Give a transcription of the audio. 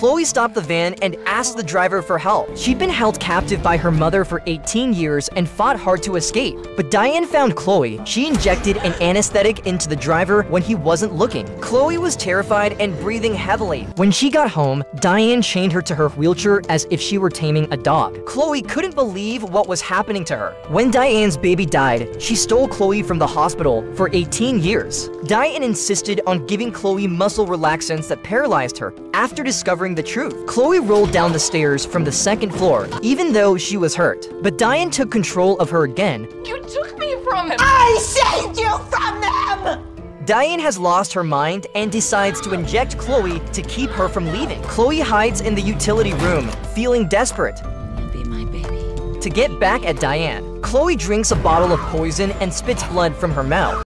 Chloe stopped the van and asked the driver for help. She'd been held captive by her mother for 18 years and fought hard to escape. But Diane found Chloe. She injected an anesthetic into the driver when he wasn't looking. Chloe was terrified and breathing heavily. When she got home, Diane chained her to her wheelchair as if she were taming a dog. Chloe couldn't believe what was happening to her. When Diane's baby died, she stole Chloe from the hospital for 18 years. Diane insisted on giving Chloe muscle relaxants that paralyzed her after discovering the truth. Chloe rolled down the stairs from the second floor, even though she was hurt. But Diane took control of her again. You took me from him! I saved you from them! Diane has lost her mind and decides to inject Chloe to keep her from leaving. Chloe hides in the utility room, feeling desperate. Be my baby. To get back at Diane, Chloe drinks a bottle of poison and spits blood from her mouth.